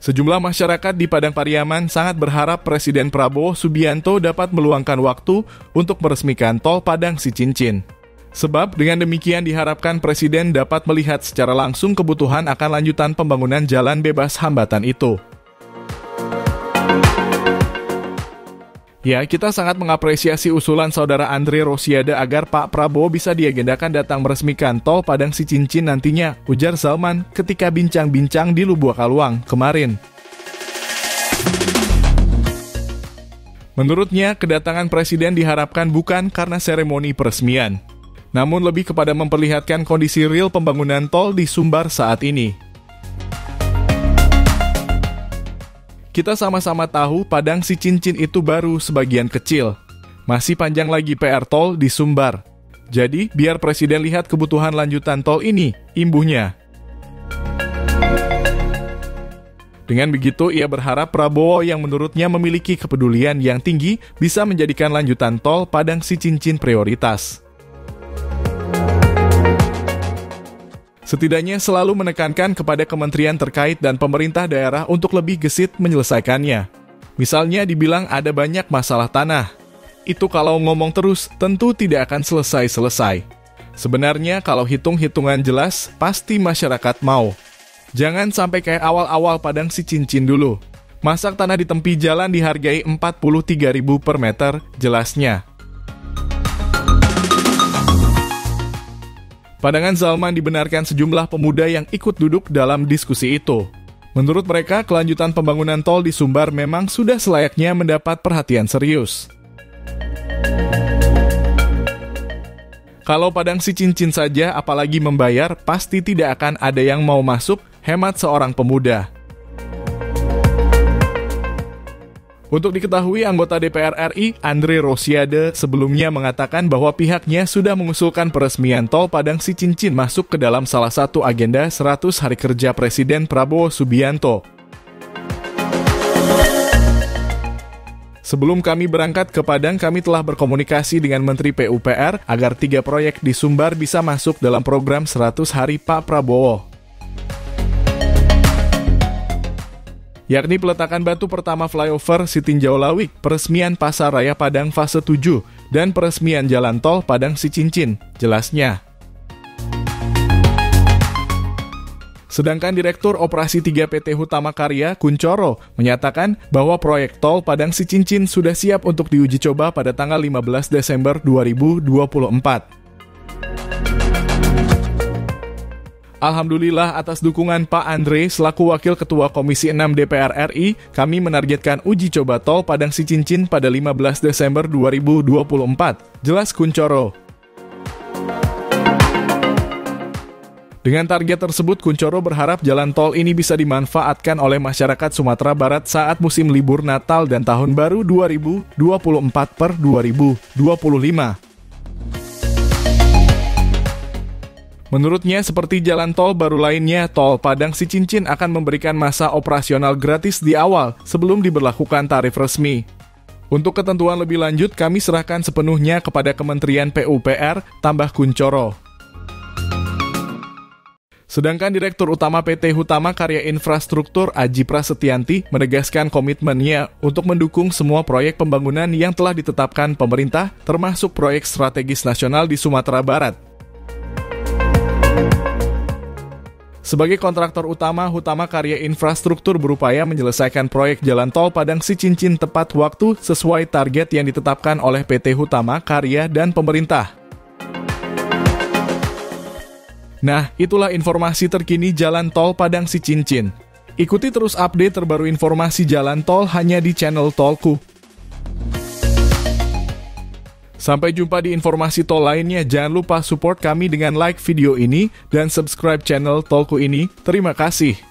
Sejumlah masyarakat di Padang Pariaman sangat berharap Presiden Prabowo Subianto dapat meluangkan waktu untuk meresmikan tol Padang Sicincin. Sebab dengan demikian diharapkan Presiden dapat melihat secara langsung kebutuhan akan lanjutan pembangunan jalan bebas hambatan itu. Ya, kita sangat mengapresiasi usulan saudara Andre Rosiade agar Pak Prabowo bisa diagendakan datang meresmikan tol Padang Sicincin nantinya, ujar Salman ketika bincang-bincang di Lubuk Kaluang kemarin. Menurutnya, kedatangan Presiden diharapkan bukan karena seremoni peresmian, namun lebih kepada memperlihatkan kondisi real pembangunan tol di Sumbar saat ini. Kita sama-sama tahu Padang si cincin itu baru sebagian kecil. Masih panjang lagi PR tol di Sumbar. Jadi, biar Presiden lihat kebutuhan lanjutan tol ini, imbuhnya. Dengan begitu, ia berharap Prabowo yang menurutnya memiliki kepedulian yang tinggi bisa menjadikan lanjutan tol Padang si cincin prioritas. Setidaknya selalu menekankan kepada kementerian terkait dan pemerintah daerah untuk lebih gesit menyelesaikannya. Misalnya dibilang ada banyak masalah tanah. Itu kalau ngomong terus tentu tidak akan selesai-selesai. Sebenarnya kalau hitung-hitungan jelas, pasti masyarakat mau. Jangan sampai kayak awal-awal padang si cincin dulu. Masak tanah di tempi jalan dihargai 43.000 per meter, jelasnya. Pandangan Zalman dibenarkan sejumlah pemuda yang ikut duduk dalam diskusi itu. Menurut mereka, kelanjutan pembangunan tol di Sumbar memang sudah selayaknya mendapat perhatian serius. Kalau Padang si cincin saja, apalagi membayar, pasti tidak akan ada yang mau masuk, hemat seorang pemuda. Untuk diketahui, anggota DPR RI, Andre Rosiade, sebelumnya mengatakan bahwa pihaknya sudah mengusulkan peresmian tol Padang Si Cincin masuk ke dalam salah satu agenda 100 hari kerja Presiden Prabowo Subianto. Sebelum kami berangkat ke Padang, kami telah berkomunikasi dengan Menteri PUPR agar tiga proyek di Sumbar bisa masuk dalam program 100 hari Pak Prabowo. Yakni peletakan batu pertama flyover Sitinjau Lawik, peresmian Pasar Raya Padang fase 7, dan peresmian jalan tol Padang Sicincin, jelasnya. Sedangkan Direktur Operasi 3 PT Hutama Karya, Kuncoro, menyatakan bahwa proyek tol Padang Sicincin sudah siap untuk diuji coba pada tanggal 15 Desember 2024. Alhamdulillah atas dukungan Pak Andre selaku Wakil Ketua Komisi 6 DPR RI, kami menargetkan uji coba tol Padang Sicincin pada 15 Desember 2024. Jelas Kuncoro. Dengan target tersebut, Kuncoro berharap jalan tol ini bisa dimanfaatkan oleh masyarakat Sumatera Barat saat musim libur Natal dan Tahun Baru 2024 per 2025. Menurutnya, seperti jalan tol baru lainnya, tol Padang Sicincin akan memberikan masa operasional gratis di awal sebelum diberlakukan tarif resmi. Untuk ketentuan lebih lanjut, kami serahkan sepenuhnya kepada Kementerian PUPR, tambah Kuncoro. Sedangkan Direktur Utama PT Hutama Karya Infrastruktur Aji Prasetyanti menegaskan komitmennya untuk mendukung semua proyek pembangunan yang telah ditetapkan pemerintah, termasuk proyek strategis nasional di Sumatera Barat. Sebagai kontraktor utama, Hutama Karya Infrastruktur berupaya menyelesaikan proyek jalan tol Padang Sicincin tepat waktu sesuai target yang ditetapkan oleh PT Hutama Karya dan pemerintah. Nah, itulah informasi terkini jalan tol Padang Sicincin. Ikuti terus update terbaru informasi jalan tol hanya di channel Tolku. Sampai jumpa di informasi tol lainnya. Jangan lupa support kami dengan like video ini dan subscribe channel Tolku ini. Terima kasih.